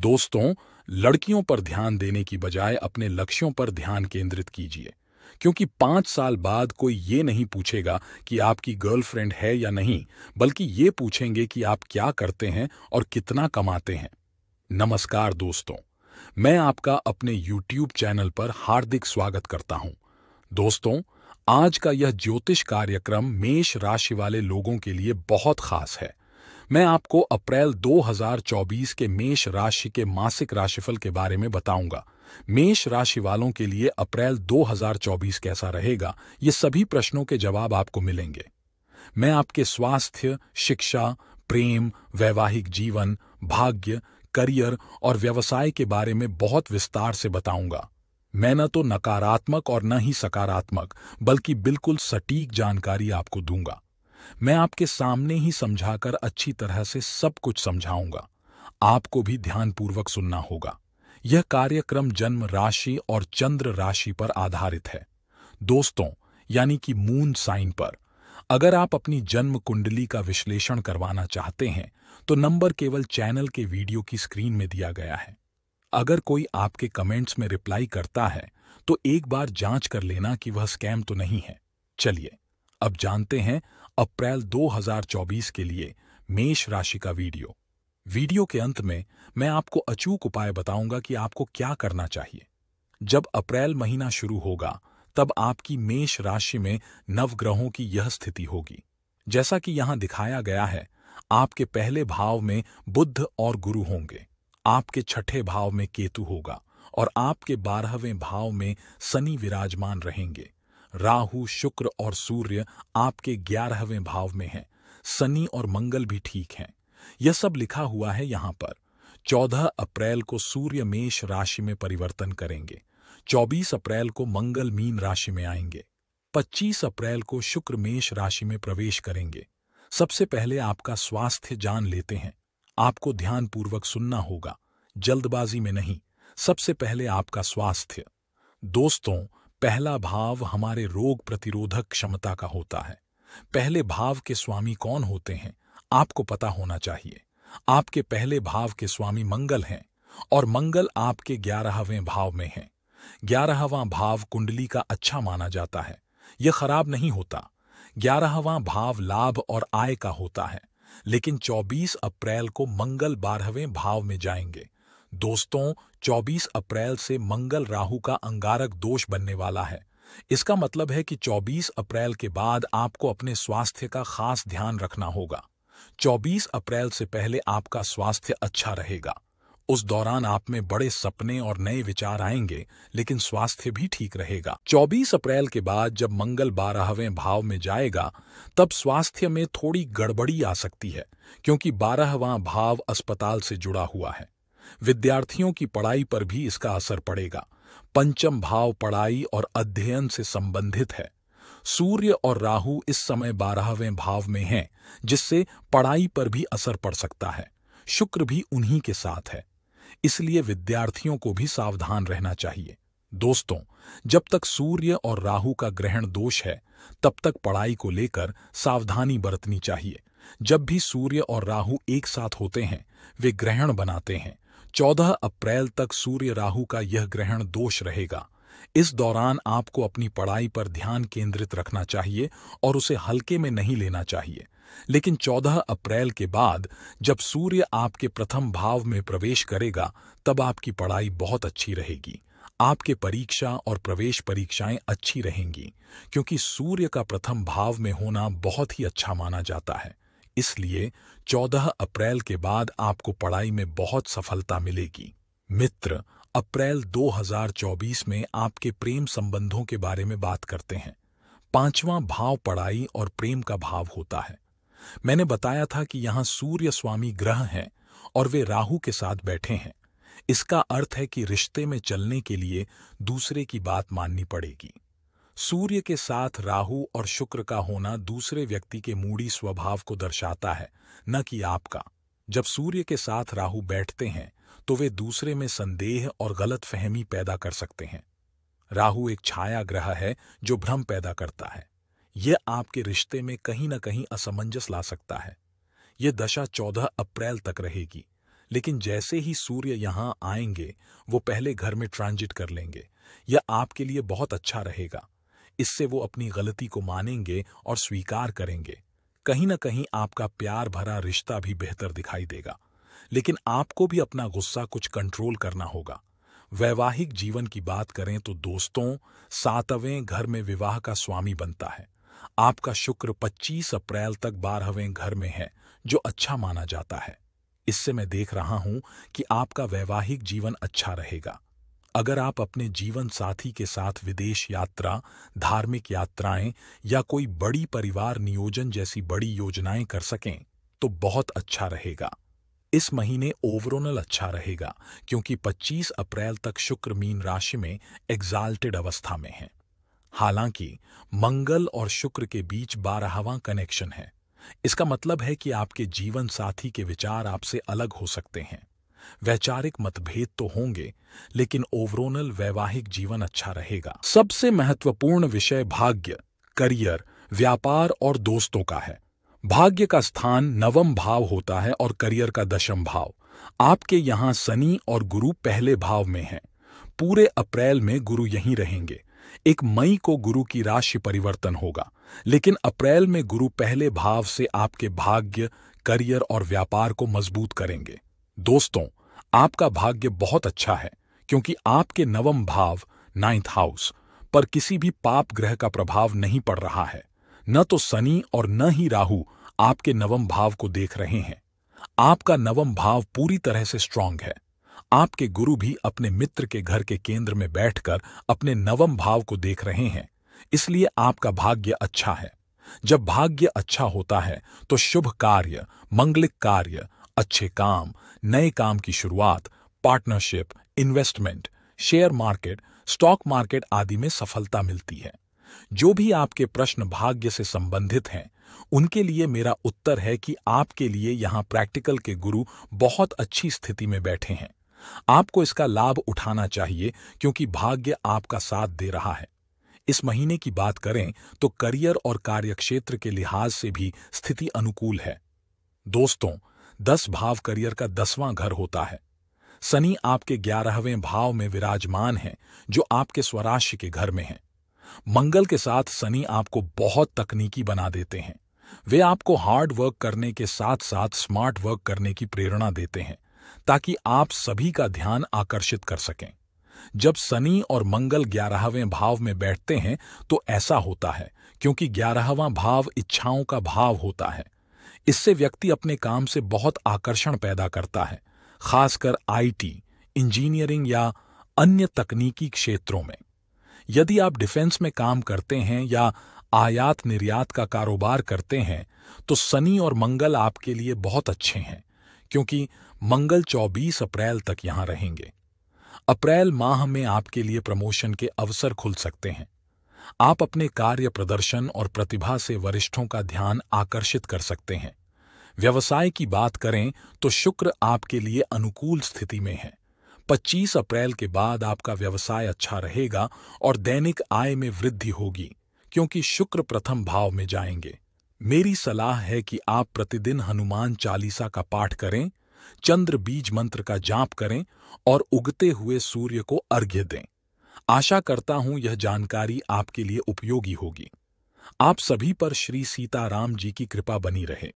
दोस्तों, लड़कियों पर ध्यान देने की बजाय अपने लक्ष्यों पर ध्यान केंद्रित कीजिए, क्योंकि पाँच साल बाद कोई ये नहीं पूछेगा कि आपकी गर्लफ्रेंड है या नहीं, बल्कि ये पूछेंगे कि आप क्या करते हैं और कितना कमाते हैं। नमस्कार दोस्तों, मैं आपका अपने YouTube चैनल पर हार्दिक स्वागत करता हूँ। दोस्तों, आज का यह ज्योतिष कार्यक्रम मेष राशि वाले लोगों के लिए बहुत खास है। मैं आपको अप्रैल 2024 के मेष राशि के मासिक राशिफल के बारे में बताऊँगा। मेष राशि वालों के लिए अप्रैल 2024 कैसा रहेगा, ये सभी प्रश्नों के जवाब आपको मिलेंगे। मैं आपके स्वास्थ्य, शिक्षा, प्रेम, वैवाहिक जीवन, भाग्य, करियर और व्यवसाय के बारे में बहुत विस्तार से बताऊँगा। मैं न तो नकारात्मक और न ही सकारात्मक, बल्कि बिल्कुल सटीक जानकारी आपको दूँगा। मैं आपके सामने ही समझाकर अच्छी तरह से सब कुछ समझाऊँगा। आपको भी ध्यानपूर्वक सुनना होगा। यह कार्यक्रम जन्म राशि और चंद्र राशि पर आधारित है। दोस्तों, यानी कि मून साइन पर, अगर आप अपनी जन्म कुंडली का विश्लेषण करवाना चाहते हैं तो नंबर केवल चैनल के वीडियो की स्क्रीन में दिया गया है। अगर कोई आपके कमेंट्स में रिप्लाई करता है तो एक बार जाँच कर लेना कि वह स्कैम तो नहीं है। चलिए, अब जानते हैं अप्रैल 2024 के लिए मेष राशि का वीडियो। वीडियो के अंत में मैं आपको अचूक उपाय बताऊँगा कि आपको क्या करना चाहिए। जब अप्रैल महीना शुरू होगा, तब आपकी मेष राशि में नवग्रहों की यह स्थिति होगी। जैसा कि यहाँ दिखाया गया है, आपके पहले भाव में बुद्ध और गुरु होंगे, आपके छठे भाव में केतु होगा और आपके बारहवें भाव में शनि विराजमान रहेंगे। राहु, शुक्र और सूर्य आपके ग्यारहवें भाव में हैं। शनि और मंगल भी ठीक हैं। यह सब लिखा हुआ है यहाँ पर। चौदह अप्रैल को सूर्य मेष राशि में परिवर्तन करेंगे। चौबीस अप्रैल को मंगल मीन राशि में आएँगे। पच्चीस अप्रैल को शुक्र मेष राशि में प्रवेश करेंगे। सबसे पहले आपका स्वास्थ्य जान लेते हैं। आपको ध्यानपूर्वक सुनना होगा। जल्दबाजी में नहीं। सबसे पहले आपका स्वास्थ्य। दोस्तों पहला भाव हमारे रोग प्रतिरोधक क्षमता का होता है। पहले भाव के स्वामी कौन होते हैं, आपको पता होना चाहिए। आपके पहले भाव के स्वामी मंगल हैं, और मंगल आपके ग्यारहवें भाव में हैं। ग्यारहवां भाव कुंडली का अच्छा माना जाता है। यह खराब नहीं होता। ग्यारहवां भाव लाभ और आय का होता है, लेकिन 24 अप्रैल को मंगल बारहवें भाव में जाएँगे। दोस्तों 24 अप्रैल से मंगल राहु का अंगारक दोष बनने वाला है। इसका मतलब है कि 24 अप्रैल के बाद आपको अपने स्वास्थ्य का खास ध्यान रखना होगा। 24 अप्रैल से पहले आपका स्वास्थ्य अच्छा रहेगा। उस दौरान आप में बड़े सपने और नए विचार आएँगे, लेकिन स्वास्थ्य भी ठीक रहेगा। 24 अप्रैल के बाद जब मंगल बारहवें भाव में जाएगा, तब स्वास्थ्य में थोड़ी गड़बड़ी आ सकती है, क्योंकि बारहवां भाव अस्पताल से जुड़ा हुआ है। विद्यार्थियों की पढ़ाई पर भी इसका असर पड़ेगा। पंचम भाव पढ़ाई और अध्ययन से संबंधित है। सूर्य और राहु इस समय बारहवें भाव में हैं, जिससे पढ़ाई पर भी असर पड़ सकता है। शुक्र भी उन्हीं के साथ है। इसलिए विद्यार्थियों को भी सावधान रहना चाहिए। दोस्तों, जब तक सूर्य और राहु का ग्रहण दोष है, तब तक पढ़ाई को लेकर सावधानी बरतनी चाहिए। जब भी सूर्य और राहु एक साथ होते हैं, वे ग्रहण बनाते हैं। चौदह अप्रैल तक सूर्य राहु का यह ग्रहण दोष रहेगा। इस दौरान आपको अपनी पढ़ाई पर ध्यान केंद्रित रखना चाहिए और उसे हल्के में नहीं लेना चाहिए। लेकिन 14 अप्रैल के बाद जब सूर्य आपके प्रथम भाव में प्रवेश करेगा, तब आपकी पढ़ाई बहुत अच्छी रहेगी। आपके परीक्षा और प्रवेश परीक्षाएँ अच्छी रहेंगी, क्योंकि सूर्य का प्रथम भाव में होना बहुत ही अच्छा माना जाता है। इसलिए 14 अप्रैल के बाद आपको पढ़ाई में बहुत सफलता मिलेगी। मित्र, अप्रैल 2024 में आपके प्रेम संबंधों के बारे में बात करते हैं। पांचवां भाव पढ़ाई और प्रेम का भाव होता है। मैंने बताया था कि यहाँ सूर्य स्वामी ग्रह हैं और वे राहु के साथ बैठे हैं। इसका अर्थ है कि रिश्ते में चलने के लिए दूसरे की बात माननी पड़ेगी। सूर्य के साथ राहु और शुक्र का होना दूसरे व्यक्ति के मूडी स्वभाव को दर्शाता है, न कि आपका। जब सूर्य के साथ राहु बैठते हैं तो वे दूसरे में संदेह और गलत फहमी पैदा कर सकते हैं। राहु एक छाया ग्रह है, जो भ्रम पैदा करता है। यह आपके रिश्ते में कहीं न कहीं असमंजस ला सकता है। यह दशा चौदह अप्रैल तक रहेगी, लेकिन जैसे ही सूर्य यहाँ आएँगे, वो पहले घर में ट्रांजिट कर लेंगे। यह आपके लिए बहुत अच्छा रहेगा। इससे वो अपनी गलती को मानेंगे और स्वीकार करेंगे। कहीं ना कहीं आपका प्यार भरा रिश्ता भी बेहतर दिखाई देगा। लेकिन आपको भी अपना गुस्सा कुछ कंट्रोल करना होगा। वैवाहिक जीवन की बात करें तो दोस्तों, सातवें घर में विवाह का स्वामी बनता है। आपका शुक्र 25 अप्रैल तक बारहवें घर में है, जो अच्छा माना जाता है। इससे मैं देख रहा हूँ कि आपका वैवाहिक जीवन अच्छा रहेगा। अगर आप अपने जीवन साथी के साथ विदेश यात्रा, धार्मिक यात्राएँ या कोई बड़ी परिवार नियोजन जैसी बड़ी योजनाएँ कर सकें तो बहुत अच्छा रहेगा। इस महीने ओवरऑल अच्छा रहेगा, क्योंकि 25 अप्रैल तक शुक्र मीन राशि में एग्जाल्टेड अवस्था में है। हालाँकि, मंगल और शुक्र के बीच बारहवां कनेक्शन है। इसका मतलब है कि आपके जीवन साथी के विचार आपसे अलग हो सकते हैं। वैचारिक मतभेद तो होंगे, लेकिन ओवरऑल वैवाहिक जीवन अच्छा रहेगा। सबसे महत्वपूर्ण विषय भाग्य, करियर, व्यापार और दोस्तों का है। भाग्य का स्थान नवम भाव होता है और करियर का दशम भाव। आपके यहाँ शनि और गुरु पहले भाव में हैं। पूरे अप्रैल में गुरु यहीं रहेंगे। एक मई को गुरु की राशि परिवर्तन होगा, लेकिन अप्रैल में गुरु पहले भाव से आपके भाग्य, करियर और व्यापार को मज़बूत करेंगे। दोस्तों, आपका भाग्य बहुत अच्छा है, क्योंकि आपके नवम भाव नाइन्थ हाउस पर किसी भी पाप ग्रह का प्रभाव नहीं पड़ रहा है। न तो शनि और न ही राहु आपके नवम भाव को देख रहे हैं। आपका नवम भाव पूरी तरह से स्ट्रांग है। आपके गुरु भी अपने मित्र के घर के केंद्र में बैठकर अपने नवम भाव को देख रहे हैं। इसलिए आपका भाग्य अच्छा है। जब भाग्य अच्छा होता है तो शुभ कार्य, मंगलिक कार्य अच्छे काम, नए काम की शुरुआत partnership investment share market stock market आदि में सफलता मिलती है। जो भी आपके प्रश्न भाग्य से संबंधित हैं, उनके लिए मेरा उत्तर है कि आपके लिए यहाँ प्रैक्टिकल के गुरु बहुत अच्छी स्थिति में बैठे हैं। आपको इसका लाभ उठाना चाहिए क्योंकि भाग्य आपका साथ दे रहा है। इस महीने की बात करें तो करियर और कार्यक्षेत्र के लिहाज से भी स्थिति अनुकूल है। दोस्तों दस भाव करियर का दसवां घर होता है। शनि आपके ग्यारहवें भाव में विराजमान है, जो आपके स्वराष्ट्र के घर में है। मंगल के साथ शनि आपको बहुत तकनीकी बना देते हैं। वे आपको हार्ड वर्क करने के साथ साथ स्मार्ट वर्क करने की प्रेरणा देते हैं, ताकि आप सभी का ध्यान आकर्षित कर सकें। जब शनि और मंगल ग्यारहवें भाव में बैठते हैं तो ऐसा होता है, क्योंकि ग्यारहवां भाव इच्छाओं का भाव होता है। इससे व्यक्ति अपने काम से बहुत आकर्षण पैदा करता है, खासकर आईटी, इंजीनियरिंग या अन्य तकनीकी क्षेत्रों में। यदि आप डिफेंस में काम करते हैं या आयात निर्यात का कारोबार करते हैं तो शनि और मंगल आपके लिए बहुत अच्छे हैं, क्योंकि मंगल 24 अप्रैल तक यहाँ रहेंगे। अप्रैल माह में आपके लिए प्रमोशन के अवसर खुल सकते हैं। आप अपने कार्य प्रदर्शन और प्रतिभा से वरिष्ठों का ध्यान आकर्षित कर सकते हैं। व्यवसाय की बात करें तो शुक्र आपके लिए अनुकूल स्थिति में है। 25 अप्रैल के बाद आपका व्यवसाय अच्छा रहेगा और दैनिक आय में वृद्धि होगी, क्योंकि शुक्र प्रथम भाव में जाएँगे। मेरी सलाह है कि आप प्रतिदिन हनुमान चालीसा का पाठ करें, चंद्र बीज मंत्र का जाप करें और उगते हुए सूर्य को अर्घ्य दें। आशा करता हूँ यह जानकारी आपके लिए उपयोगी होगी। आप सभी पर श्री सीताराम जी की कृपा बनी रहे।